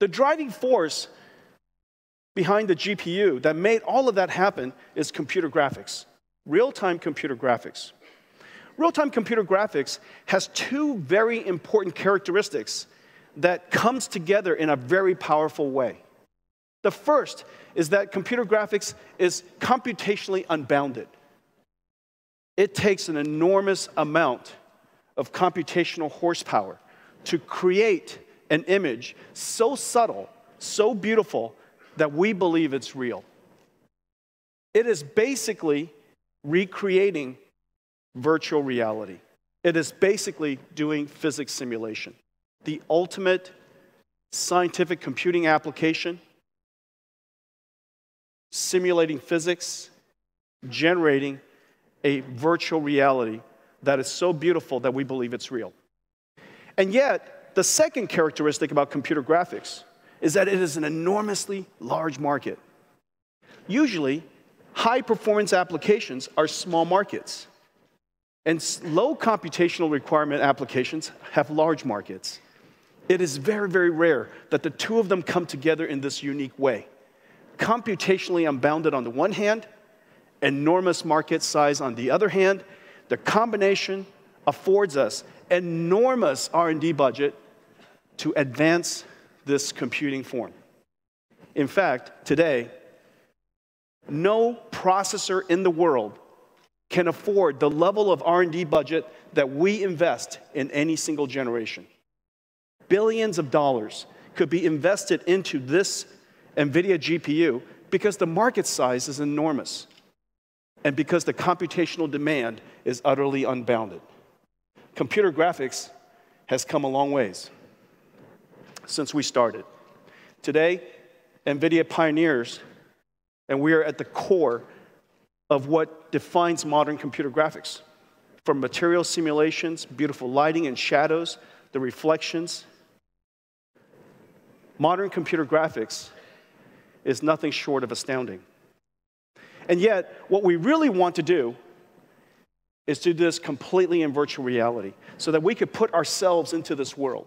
The driving force behind the GPU that made all of that happen is computer graphics, real time computer graphics. Real time computer graphics has two very important characteristics that comes together in a very powerful way. The first is that computer graphics is computationally unbounded. It takes an enormous amount of computational horsepower to create an image so subtle, so beautiful, that we believe it's real. It is basically recreating virtual reality. It is basically doing physics simulation. The ultimate scientific computing application, simulating physics, generating a virtual reality that is so beautiful that we believe it's real. And yet, the second characteristic about computer graphics is that it is an enormously large market. Usually, high performance applications are small markets, and low computational requirement applications have large markets. It is very, very rare that the two of them come together in this unique way. Computationally unbounded on the one hand, enormous market size on the other hand, the combination affords us enormous R&D budget to advance this computing form. In fact, today, no processor in the world can afford the level of R&D budget that we invest in any single generation. Billions of dollars could be invested into this NVIDIA GPU because the market size is enormous and because the computational demand is utterly unbounded. Computer graphics has come a long ways since we started. Today, NVIDIA pioneers, and we are at the core of what defines modern computer graphics. From material simulations, beautiful lighting and shadows, the reflections. Modern computer graphics is nothing short of astounding. And yet, what we really want to do is to do this completely in virtual reality so that we could put ourselves into this world.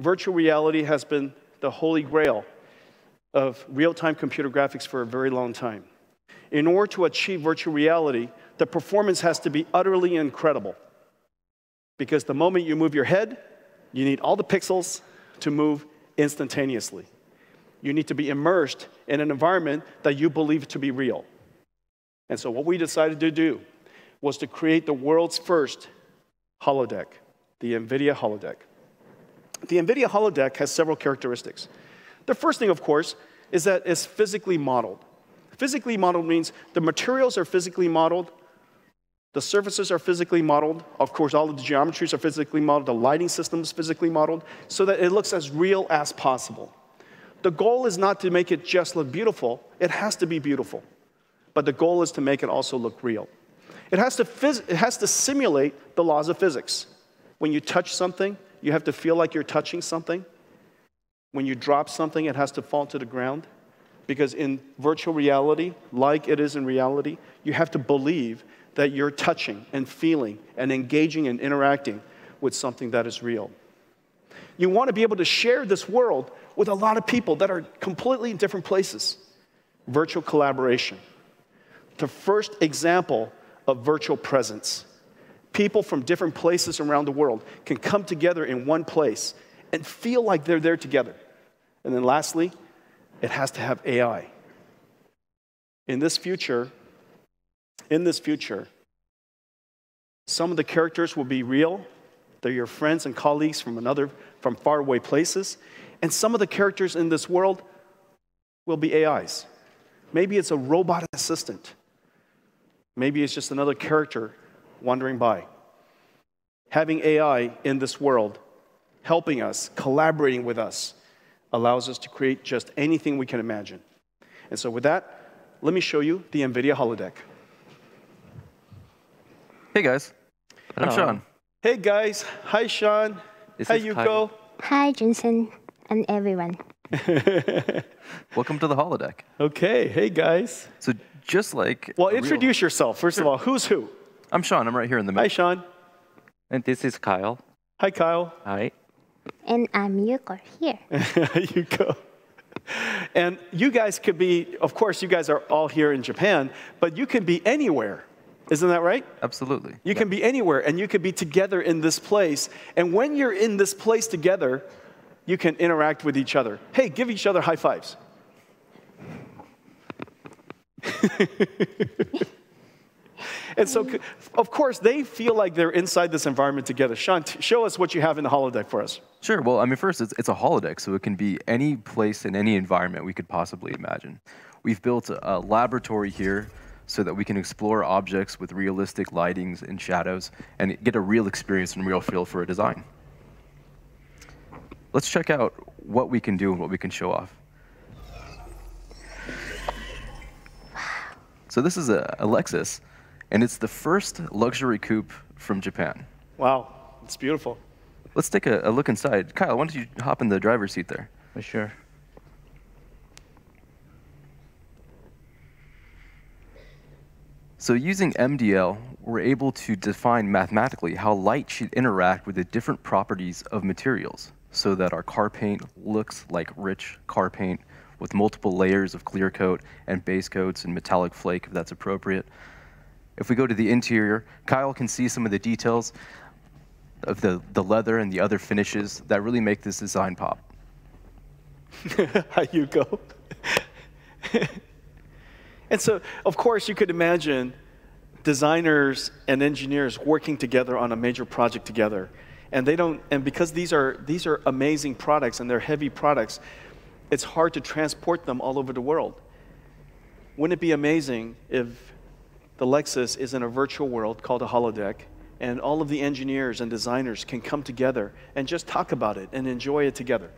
Virtual reality has been the holy grail of real time computer graphics for a very long time. In order to achieve virtual reality, the performance has to be utterly incredible. Because the moment you move your head, you need all the pixels to move instantaneously. You need to be immersed in an environment that you believe to be real. And so, what we decided to do was to create the world's first holodeck, the NVIDIA holodeck. The NVIDIA holodeck has several characteristics. The first thing, of course, is that it's physically modeled. Physically modeled means the materials are physically modeled, the surfaces are physically modeled. Of course, all of the geometries are physically modeled, the lighting system is physically modeled, so that it looks as real as possible. The goal is not to make it just look beautiful, it has to be beautiful. But the goal is to make it also look real. It has to, it has to simulate the laws of physics. When you touch something, you have to feel like you're touching something. When you drop something, it has to fall to the ground. Because in virtual reality, like it is in reality, you have to believe that you're touching and feeling and engaging and interacting with something that is real. You want to be able to share this world with a lot of people that are completely in different places. Virtual collaboration. The first example of virtual presence. People from different places around the world can come together in one place and feel like they're there together. And then lastly, it has to have AI. In this future, in this future, some of the characters will be real. They're your friends and colleagues from another from faraway places. And some of the characters in this world will be AIs. Maybe it's a robot assistant. Maybe it's just another character wandering by. Having AI in this world, helping us, collaborating with us, allows us to create just anything we can imagine. And so, with that, let me show you the NVIDIA holodeck. Hey guys, I'm Sean. Hey guys, hi Sean. This hi is Yuko. Hi, Jensen and everyone. Welcome to the holodeck. Okay, hey guys. So just like Well, a real- introduce yourself. First of all, who's who? I'm Sean. I'm right here in the middle. Hi. Sean. And this is Kyle. Hi Kyle. Hi. And I'm Yuko here. you go. And you guys could be, of course, you guys are all here in Japan, but you could be anywhere. Isn't that right? Absolutely. You can be anywhere and you could be together in this place. And when you're in this place together, you can interact with each other. Hey, give each other high fives. and so, of course, they feel like they're inside this environment together. Sean, show us what you have in the holodeck for us. Sure. Well, I mean, first, it's, it's a holodeck, so it can be any place in any environment we could possibly imagine. We've built a, a laboratory here so that we can explore objects with realistic lightings and shadows and get a real experience and real feel for a design. Let's check out what we can do and what we can show off. So this is a, a Lexus, and it's the first luxury coupe from Japan. Wow, it's beautiful. Let's take a, a look inside. Kyle, why don't you hop in the driver's seat there? For sure. So using MDL, we're able to define mathematically how light should interact with the different properties of materials so that our car paint looks like rich car paint with multiple layers of clear coat and base coats and metallic flake if that's appropriate. If we go to the interior, Kyle can see some of the details of the, the leather and the other finishes that really make this design pop. How you go. and so, of course, you could imagine designers and engineers working together on a major project together. And they don't and because these are these are amazing products and they're heavy products, it's hard to transport them all over the world. Wouldn't it be amazing if the Lexus is in a virtual world called a holodeck and all of the engineers and designers can come together and just talk about it and enjoy it together?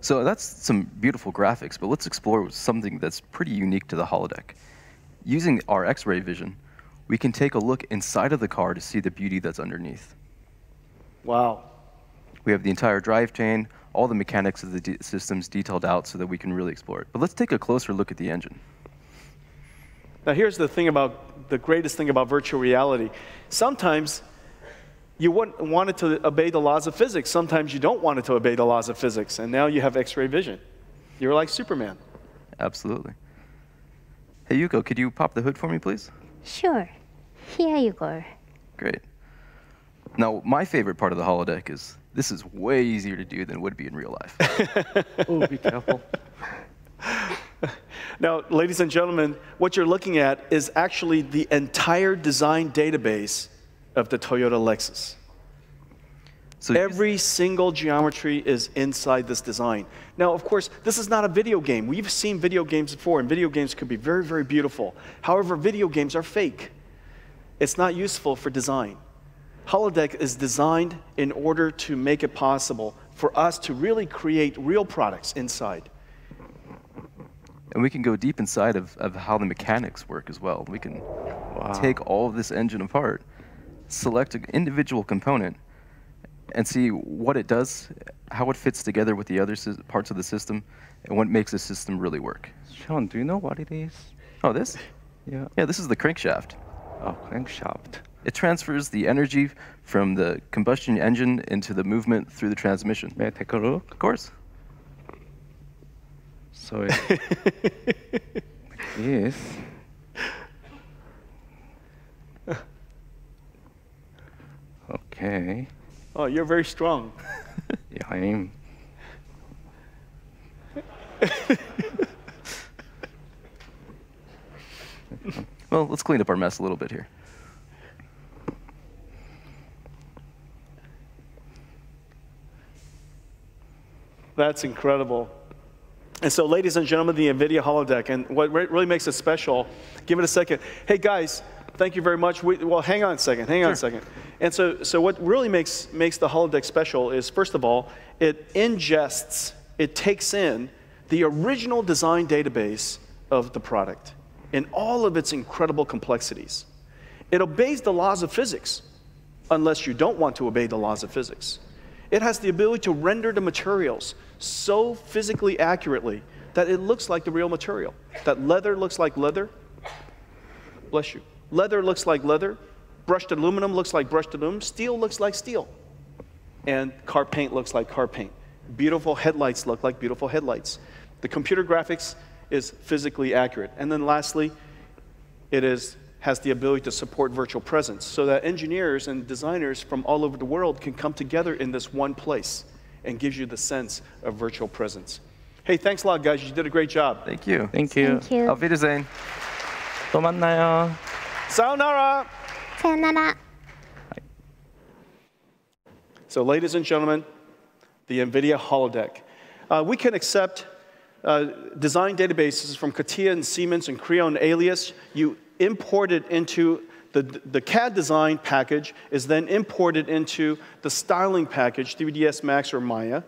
So that's some beautiful graphics, but let's explore something that's pretty unique to the holodeck. Using our X-ray vision, we can take a look inside of the car to see the beauty that's underneath. Wow. We have the entire drivetrain, all the mechanics of the de systems detailed out so that we can really explore it. But let's take a closer look at the engine. Now, here's the thing about the greatest thing about virtual reality. Sometimes you want, want it to obey the laws of physics. Sometimes you don't want it to obey the laws of physics. And now you have X ray vision. You're like Superman. Absolutely. Hey, Yuko, could you pop the hood for me, please? Sure. Here you go. Great. Now, my favorite part of the holodeck is this is way easier to do than it would be in real life. Oh, be careful. Now, ladies and gentlemen, what you're looking at is actually the entire design database of the Toyota Lexus. So Every single geometry is inside this design. Now, of course, this is not a video game. We've seen video games before, and video games could be very, very beautiful. However, video games are fake. It's not useful for design. Holodeck is designed in order to make it possible for us to really create real products inside. And we can go deep inside of, of how the mechanics work as well. We can take all of this engine apart, select an individual component, and see what it does, how it fits together with the other parts of the system, and what makes the system really work. Sean, do you know what it is? Oh, this? Yeah. Yeah, this is the crankshaft. Oh, crankshaft. It transfers the energy from the combustion engine into the movement through the transmission. May I take a look? Of course. So it's like this. Okay. Oh, you're very strong. Yeah, I am. Well, let's clean up our mess a little bit here. That's incredible. And so, ladies and gentlemen, the NVIDIA holodeck, and what really makes it special, give it a second. Hey, guys, thank you very much. We, well, hang on a second, hang on a second. And so, so what really makes, makes the holodeck special is, first of all, it ingests, it takes in the original design database of the product in all of its incredible complexities. It obeys the laws of physics, unless you don't want to obey the laws of physics. It has the ability to render the materials so physically accurately that it looks like the real material. That leather looks like leather. Bless you. Leather looks like leather. Brushed aluminum looks like brushed aluminum. Steel looks like steel. and car paint looks like car paint. Beautiful headlights look like beautiful headlights. The computer graphics is physically accurate. And then lastly, it is, has the ability to support virtual presence so that engineers and designers from all over the world can come together in this one place and gives you the sense of virtual presence. Hey, thanks a lot, guys. You did a great job. Thank you. Thank you. Thank you. Auf Wiedersehen. 또 만나요. Sayonara! 사요나라. So, ladies and gentlemen, the NVIDIA holodeck. Uh, we can accept uh, design databases from CATIA and Siemens and Creo and Alias. You import it into the, the CAD design package is then imported into the styling package, 3ds Max or Maya.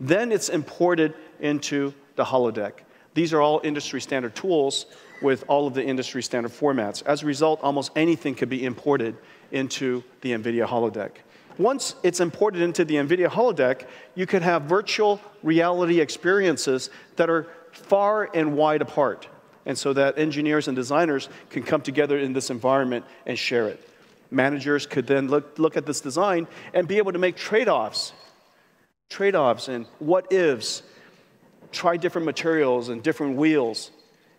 Then it's imported into the holodeck. These are all industry standard tools with all of the industry standard formats. As a result, almost anything could be imported into the NVIDIA holodeck. Once it's imported into the NVIDIA holodeck, you can have virtual reality experiences that are far and wide apart, and so that engineers and designers can come together in this environment and share it. Managers could then look, look at this design and be able to make trade offs, trade offs and what ifs, try different materials and different wheels.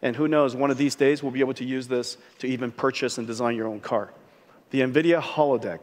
And who knows, one of these days we'll be able to use this to even purchase and design your own car. The NVIDIA holodeck.